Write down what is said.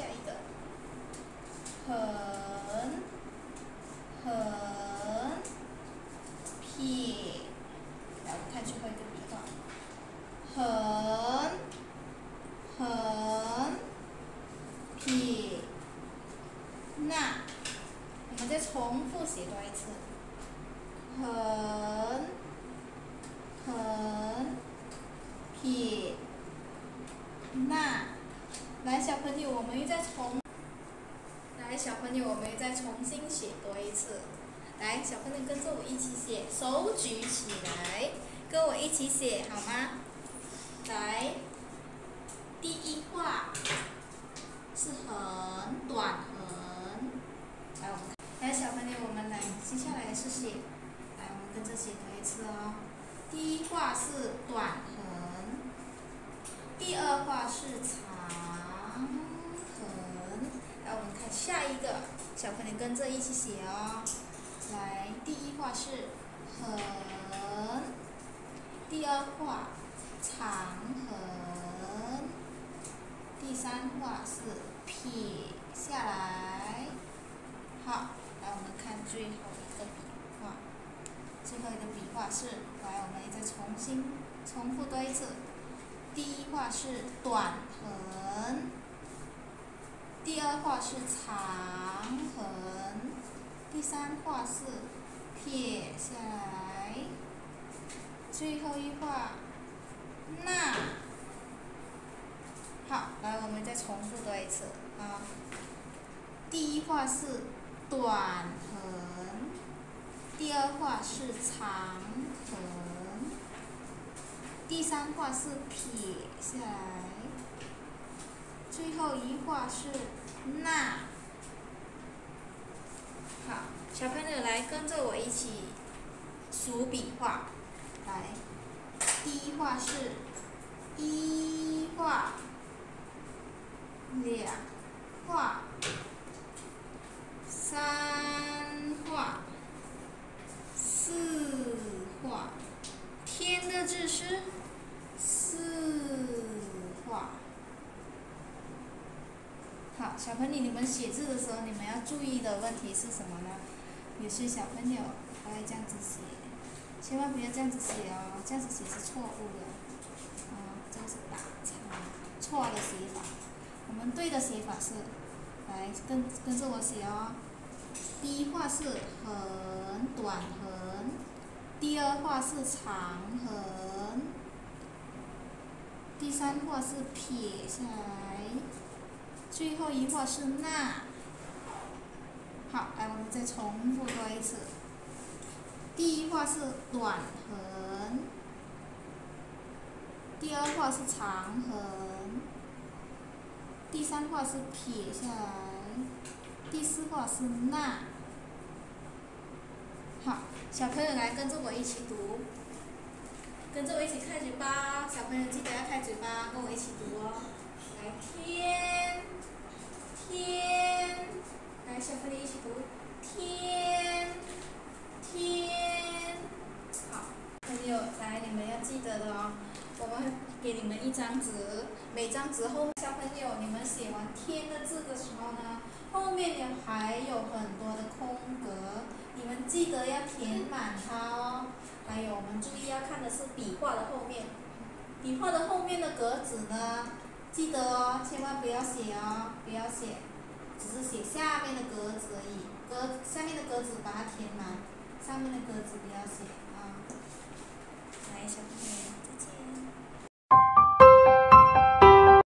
下一个，横，横，撇。来，我们看最后一个笔画，横，横，撇。捺。我们再重复写多一次。横，横，撇，捺。来，小朋友，我们又再重。来，小朋友，我们再重新写多一次。来，小朋友跟着我一起写，手举起来，跟我一起写好吗？来，第一画是横，短横。来，我们来，小朋友，我们来，接下来是写。来，我们跟着写多一次哦。第一画是短横，第二画是长横。来，我们看下一个，小朋友跟着一起写哦。来，第一画是横，第二画长横，第三画是撇下来。好，来我们看最后一个笔画。最后一个笔画是，来，我们再重新重复多一次。第一画是短横，第二画是长横，第三画是撇下来，最后一画捺。好，来，我们再重复多一次啊。第一画是短横。第二画是长横，第三画是撇下来，最后一画是捺。好，小朋友来跟着我一起数笔画，来，第一画是一画，两画，三画。四画，天的字是四画。小朋友，你们写字的时候，你们要注意的问题是什么呢？有些小朋友他会这样子写，千万不要这样子写哦，这样子写是错误的。啊，这个是打叉，错的写法。我们对的写法是，来跟跟着我写哦。第一画是横，短横；第二画是长横；第三画是撇下来；最后一画是捺。好，来我们再重复多一次。第一画是短横，第二画是长横，第三画是撇下来。第四画是捺，好，小朋友来跟着我一起读，跟着我一起开嘴巴，小朋友记得要开嘴巴，跟我一起读哦。来，天，给你们一张纸，每张纸后，小朋友你们写完“天”的字的时候呢？后面呢还有很多的空格，你们记得要填满它哦。还有，我们注意要看的是笔画的后面，笔画的后面的格子呢，记得哦，千万不要写哦，不要写，只是写下面的格子而已。格下面的格子把它填满，上面的格子不要写啊。来，小朋友。